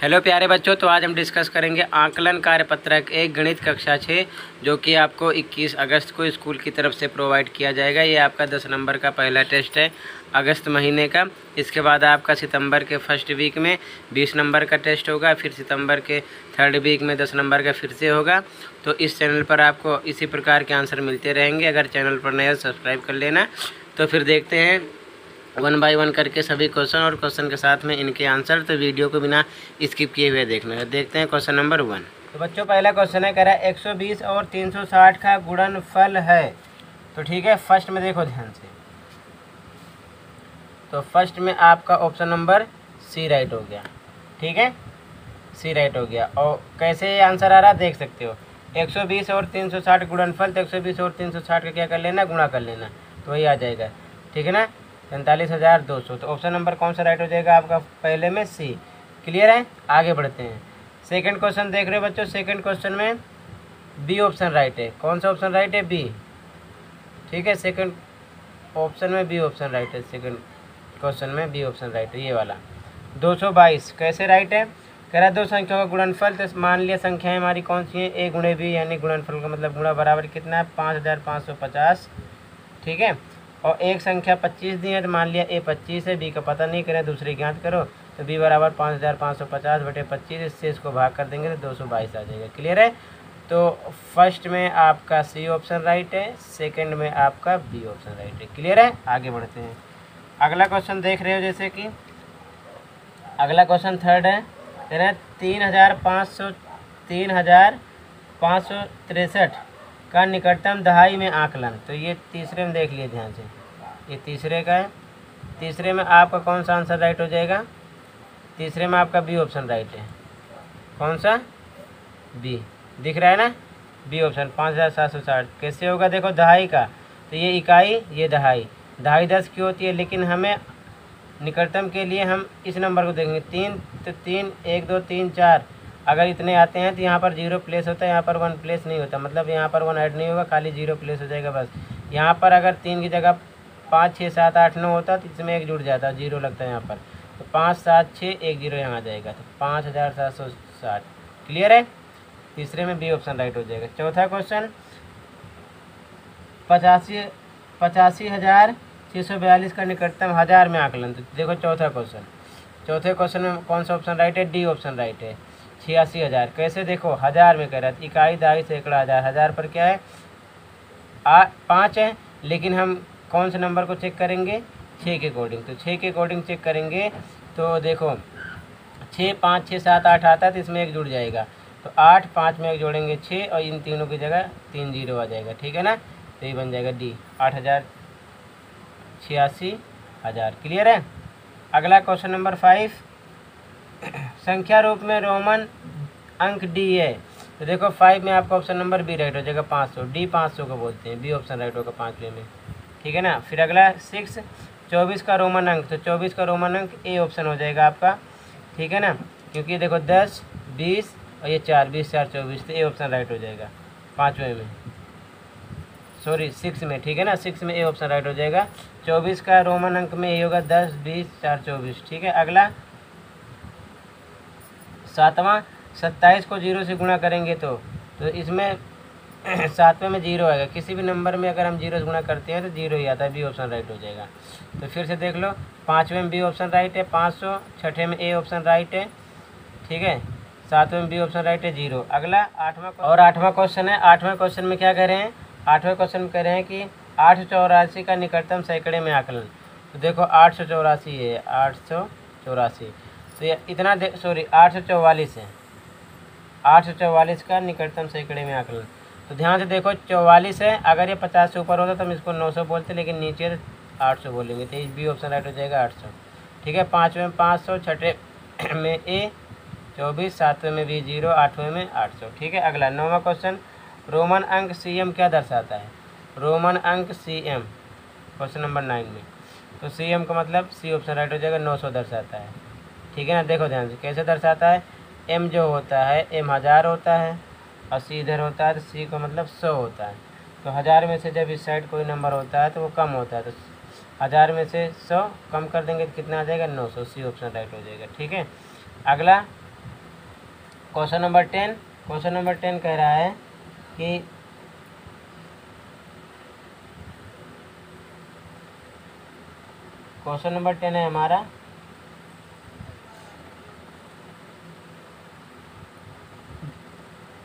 Hello प्यारे बच्चों तो आज हम डिस्कस करेंगे आकलन कार्यपत्रक एक गणित कक्षा छः, जो कि आपको 21 अगस्त को स्कूल की तरफ़ से प्रोवाइड किया जाएगा। ये आपका 10 नंबर का पहला टेस्ट है, अगस्त महीने का। इसके बाद आपका सितंबर के फ़र्स्ट वीक में 20 नंबर का टेस्ट होगा, फिर सितंबर के थर्ड वीक में 10 नंबर का फिर से होगा। तो इस चैनल पर आपको इसी प्रकार के आंसर मिलते रहेंगे। अगर चैनल पर नया सब्सक्राइब कर लेना। तो फिर देखते हैं वन बाय वन करके सभी क्वेश्चन और क्वेश्चन के साथ में इनके आंसर तो वीडियो को बिना स्किप किए हुए देखना। है देखते हैं क्वेश्चन नंबर वन। तो बच्चों, पहला क्वेश्चन है, कह रहा है 120 और 360 का गुणनफल है। तो ठीक है, फ़र्स्ट में देखो ध्यान से। तो फ़र्स्ट में आपका ऑप्शन नंबर सी राइट हो गया। ठीक है? सी राइट हो गया। और कैसे आंसर आ रहा देख सकते हो। 120 और 360 गुणनफल तो 120 और 360 का क्या कर लेना, गुणा कर लेना। तो वही आ जाएगा। ठीक है ना? तैंतालीस हज़ार दो सौ। तो ऑप्शन नंबर कौन सा राइट हो जाएगा आपका? पहले में सी क्लियर है? आगे बढ़ते हैं। सेकंड क्वेश्चन देख रहे हो बच्चों? सेकंड क्वेश्चन में बी ऑप्शन राइट है। कौन सा ऑप्शन राइट है? बी ठीक है? सेकंड ऑप्शन में बी ऑप्शन राइट है। सेकंड क्वेश्चन में बी ऑप्शन राइट है। ये वाला। 222 कैसे राइट है? कह रहा है दो संख्याओं का गुणनफल। तो मान लिया संख्याएँ हमारी कौन सी हैं? ए गुणे बी यानी गुणनफल का मतलब गुणा बराबर कितना है? पाँच हज़ार पाँच सौ पचास। ठीक है? और एक संख्या पच्चीस दी है तो मान लिया ए पच्चीस है, बी का पता नहीं करें, दूसरी ज्ञात करो तो बी बराबर पाँच हज़ार पाँच सौ पचास बटे पच्चीस, इससे इसको भाग कर देंगे तो दो सौ बाईस आ जाएगा। क्लियर है? तो फ़र्स्ट में आपका सी ऑप्शन राइट है, सेकंड में आपका बी ऑप्शन राइट है। क्लियर है? आगे बढ़ते हैं। अगला क्वेश्चन देख रहे हो जैसे कि, अगला क्वेश्चन थर्ड है, कह रहे तीन हज़ार पाँच सौ, तीन हज़ार पाँच सौ तिरसठ। का निकटतम दहाई में आकलन तो ये तीसरे में देख लिए ध्यान से। ये तीसरे का है। तीसरे में आपका कौन सा आंसर राइट हो जाएगा? तीसरे में आपका बी ऑप्शन राइट है। कौन सा? बी दिख रहा है ना? बी ऑप्शन पाँच हज़ार सात सौ साठ। कैसे होगा? देखो, दहाई का। तो ये इकाई, ये दहाई। दहाई दस की होती है, लेकिन हमें निकटतम के लिए हम इस नंबर को देखेंगे। तीन तो तीन, एक, दो, तीन, चार। अगर इतने आते हैं तो यहाँ पर ज़ीरो प्लेस होता है, यहाँ पर वन प्लेस नहीं होता। मतलब यहाँ पर वन ऐड नहीं होगा, खाली ज़ीरो प्लेस हो जाएगा बस। यहाँ पर अगर तीन की जगह पाँच, छः, सात, आठ, नौ होता तो इसमें एक जुड़ जाता ज़ीरो लगता है यहाँ पर। तो पाँच, सात, छः, एक ज़ीरो यहाँ आ जाएगा। तो पाँच हज़ार सात सौ साठ। क्लियर है? तीसरे में बी ऑप्शन राइट हो जाएगा। चौथा क्वेश्चन पचासी पचासी हज़ार छः सौ बयालीस का निकटतम हज़ार में आकलन। तो देखो चौथा क्वेश्चन चौथे क्वेश्चन में कौन सा ऑप्शन राइट है? डी ऑप्शन राइट है। छियासी हज़ार। कैसे देखो? हज़ार में कह रहा है, इकाई दाई सैकड़ा हज़ार। हज़ार पर क्या है? आ, पाँच है, लेकिन हम कौन से नंबर को चेक करेंगे? छः के अकॉर्डिंग तो छः के अकॉर्डिंग चेक करेंगे तो देखो छः पाँच छः सात, आठ आता है तो इसमें एक जुड़ जाएगा। तो आठ, पाँच में एक जोड़ेंगे छः और इन तीनों की जगह तीन ज़ीरो आ जाएगा। ठीक है ना? तो ये बन जाएगा डी आठ हज़ार छियासी हज़ार। क्लियर है? अगला क्वेश्चन नंबर फाइव संख्या रूप में रोमन अंक डी है। तो देखो फाइव में आपका ऑप्शन नंबर बी राइट हो जाएगा पाँच सौ। डी पाँच सौ को बोलते हैं। बी ऑप्शन राइट होगा पाँचवें में। ठीक है ना? फिर अगला सिक्स चौबीस का रोमन अंक। तो चौबीस का रोमन अंक ए ऑप्शन हो जाएगा आपका। ठीक है ना? क्योंकि देखो, दस, बीस और ये चार, बीस, चार, चौबीस तो ए ऑप्शन राइट हो जाएगा पाँचवें में। सॉरी सिक्स में। ठीक है ना? सिक्स में ए ऑप्शन राइट हो जाएगा। चौबीस का रोमन अंक में ये होगा दस, बीस, चार, चौबीस। ठीक है? अगला सातवां सत्ताईस को ज़ीरो से गुणा करेंगे तो तो इसमें सातवें में ज़ीरो आएगा। किसी भी नंबर में अगर हम ज़ीरो से गुणा करते हैं तो ज़ीरो ही आता है, बी ऑप्शन राइट हो जाएगा। तो फिर से देख लो, पाँचवें में बी ऑप्शन राइट है, पाँच सौ, छठे में ए ऑप्शन राइट है, ठीक है? सातवें में बी ऑप्शन राइट है, ज़ीरो। अगला आठवां और आठवां क्वेश्चन है। आठवें क्वेश्चन में क्या कह रहे हैं आठवें क्वेश्चन में कह रहे हैं कि आठ चौरासी का निकटतम सैकड़े में आकलन। तो देखो, आठ सौ चौरासी है, आठ सौ चौरासी। तो इतना सॉरी आठ सौ चौवालीस है। आठ सौ चौवालीस का निकटतम सैकड़े में आकलन। तो ध्यान से देखो, चौवालीस है, अगर ये पचास से ऊपर होता तो हम इसको नौ सौ बोलते, लेकिन नीचे आठ सौ बोलेंगे तो बी ऑप्शन राइट हो जाएगा आठ सौ। ठीक है, पाँचवें में पाँच सौ, छठे में ए, चौबीस, सातवें में बी ज़ीरो, आठवें में आठ सौ। ठीक है, अगला नौवा क्वेश्चन, रोमन अंक सी एम क्या दर्शाता है? रोमन अंक C M question number nine में। तो सी एम का मतलब सी ऑप्शन राइट हो जाएगा, नौ सौ दर्शाता है। ठीक है ना? देखो ध्यान से, कैसे दर्शाता है? एम जो होता है एम हज़ार होता है और सी इधर होता है तो सी को मतलब सौ होता है। तो हज़ार में से जब इस साइड कोई नंबर होता है तो वो कम होता है तो हज़ार में से सौ कम कर देंगे तो कितना आ जाएगा? नौ सौ। सी ऑप्शन राइट हो जाएगा, ठीक है? अगला question number ten question number ten कह रहा है कि क्वेश्चन नंबर टेन है हमारा।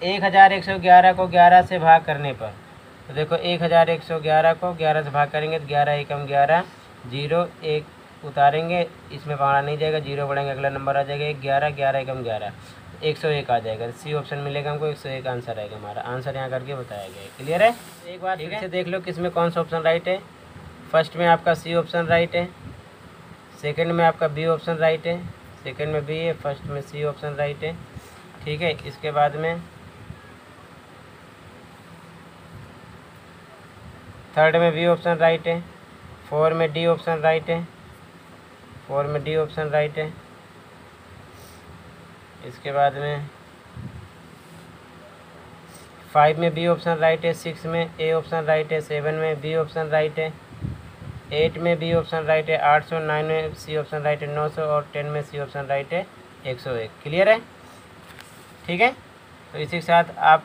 एक हज़ार एक सौ ग्यारह को ग्यारह से भाग करने पर। तो देखो एक हज़ार एक सौ ग्यारह को ग्यारह से भाग करेंगे तो ग्यारह एकम ग्यारह ज़ीरो एक उतारेंगे इसमें बढ़ा नहीं जाएगा ज़ीरो बढ़ेंगे अगला नंबर आ जाएगा एक ग्यारह ग्यारह एकम ग्यारह एक सौ एक आ जाएगा। सी ऑप्शन मिलेगा हमको एक सौ एक आंसर आएगा हमारा। आंसर यहाँ करके बताया गया क्लियर है? एक बार ठीक से देख लो किसमें कौन सा ऑप्शन राइट है। फ़र्स्ट में आपका सी ऑप्शन राइट है। सेकंड में आपका बी ऑप्शन राइट है। सेकंड में बी है फ़र्स्ट में सी ऑप्शन राइट है। ठीक है? इसके बाद में थर्ड में बी ऑप्शन राइट है. फोर में डी ऑप्शन राइट है. फोर में डी ऑप्शन राइट है. इसके बाद में फाइव में बी ऑप्शन राइट है. सिक्स में ए ऑप्शन राइट है. सेवन में बी ऑप्शन राइट है. एट में बी ऑप्शन राइट है. आठ सौ नाइन में सी ऑप्शन राइट है. नौ सौ और टेन में सी ऑप्शन राइट है. एक सौ एक. क्लियर है? ठीक है? तो इसी के साथ आप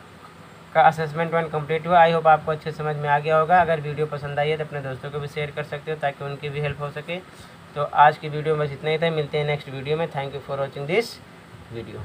का असेसमेंट वन कंप्लीट हुआ। आई होप आपको अच्छे समझ में आ गया होगा। अगर वीडियो पसंद आई है तो अपने दोस्तों को भी शेयर कर सकते हो ताकि उनकी भी हेल्प हो सके। तो आज की वीडियो में बस इतना ही था। मिलते हैं नेक्स्ट वीडियो में। Thank you for watching this video